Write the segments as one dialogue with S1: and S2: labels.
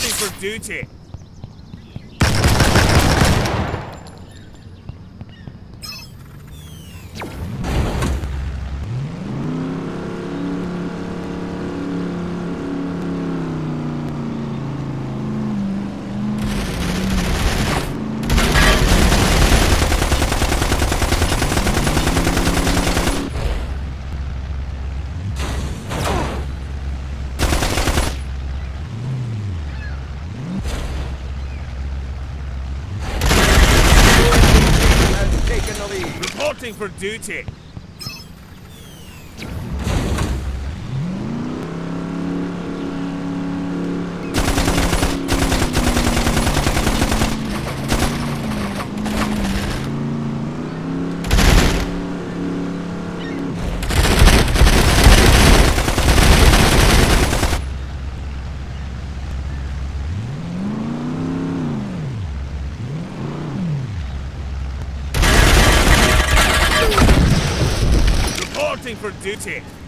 S1: For duty.
S2: Has taken the lead.
S1: Reporting for duty. Reporting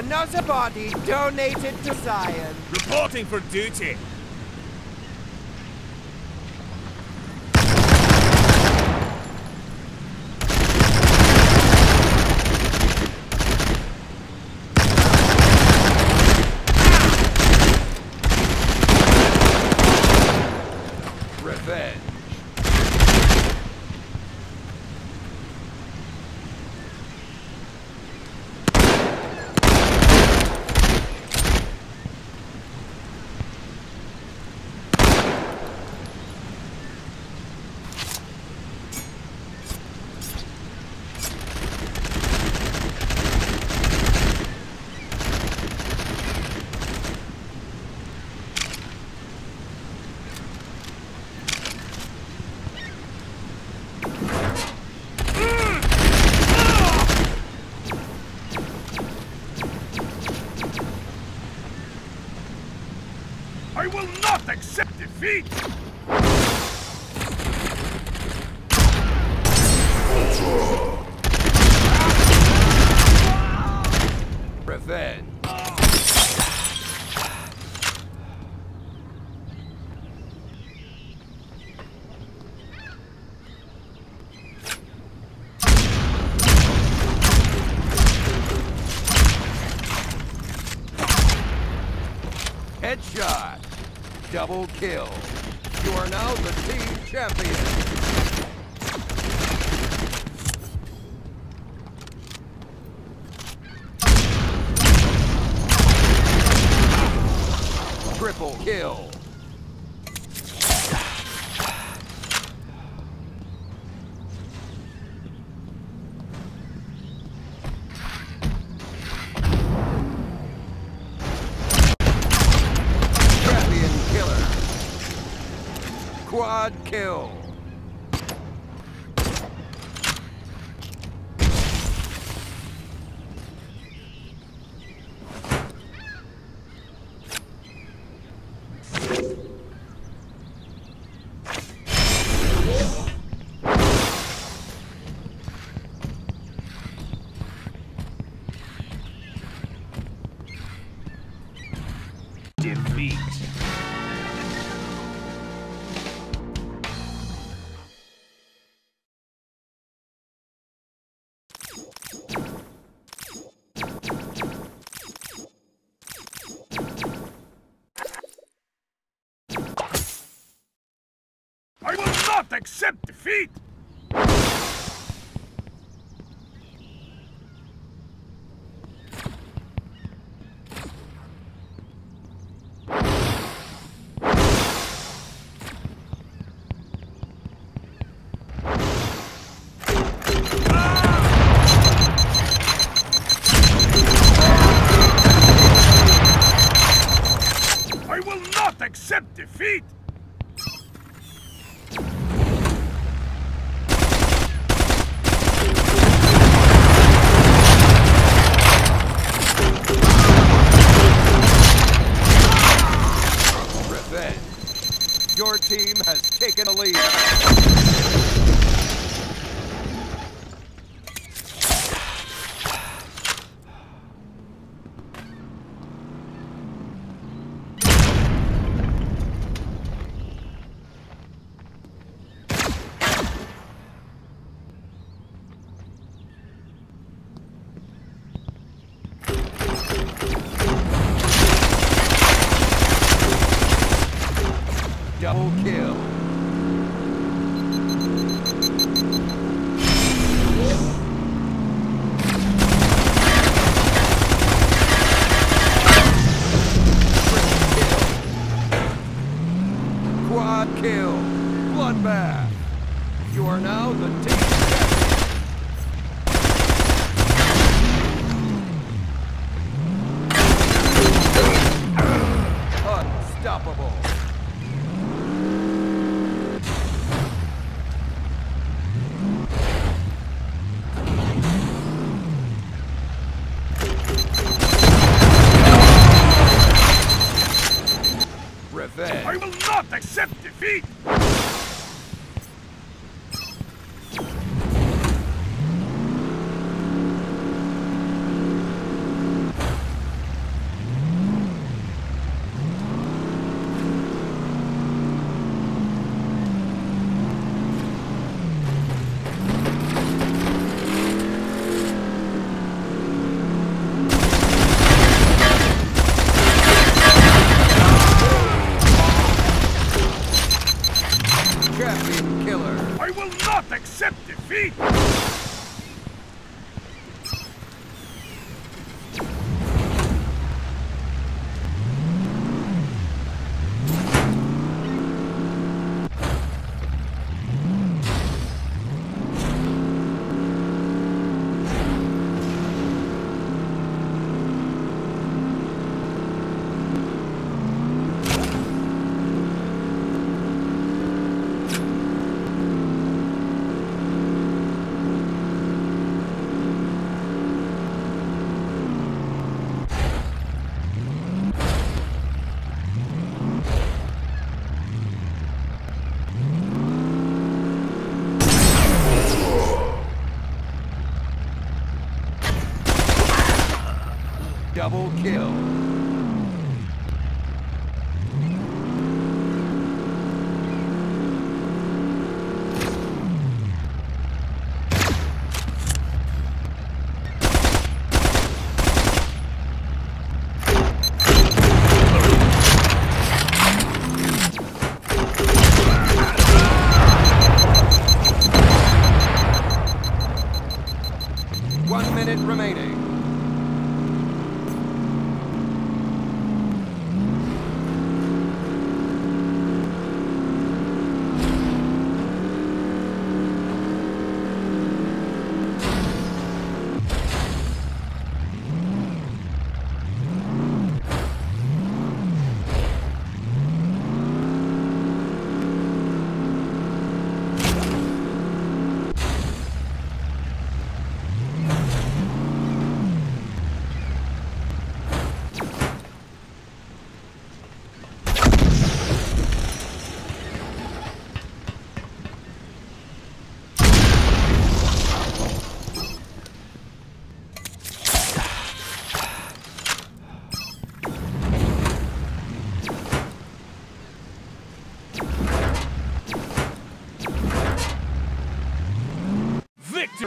S2: Another body donated to Zion.
S1: Reporting for duty.
S2: Revenge.
S1: I will not accept defeat!
S2: Revenge. Headshot. Double kill. You are now the team champion. Triple kill. Champion killer. Quad kill.
S1: Defeat. accept defeat! accept defeat!
S2: lead.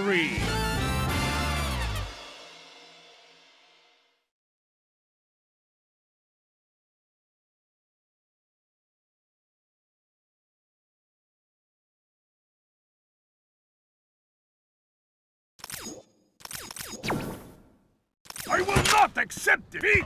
S1: Victory! I will not accept defeat!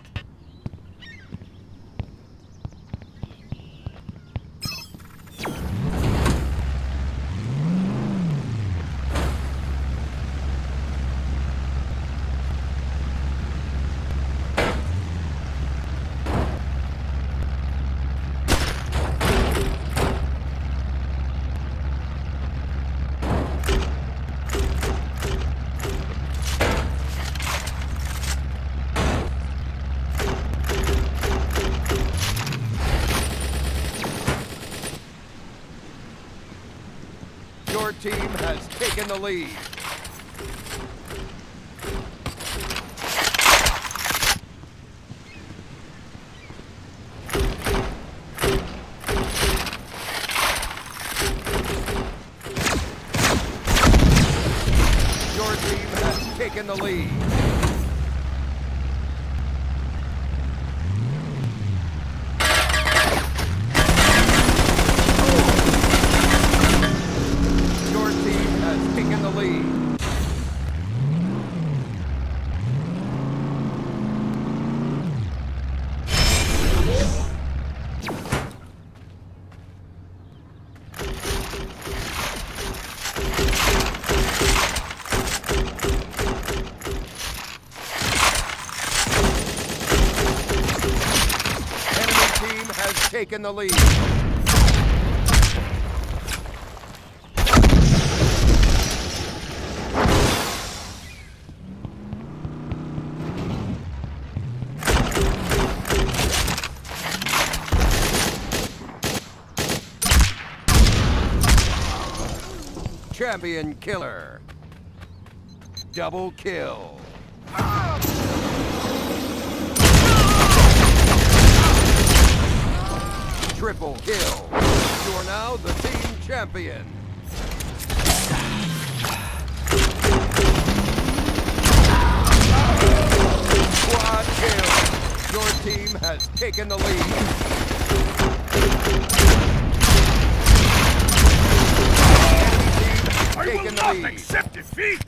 S2: Your team has taken the lead. Your team has taken the lead. Taken the lead. Champion killer. Double kill. Triple kill. You are now the team champion. Quad kill. Your team has taken the lead.
S1: I will not accept defeat!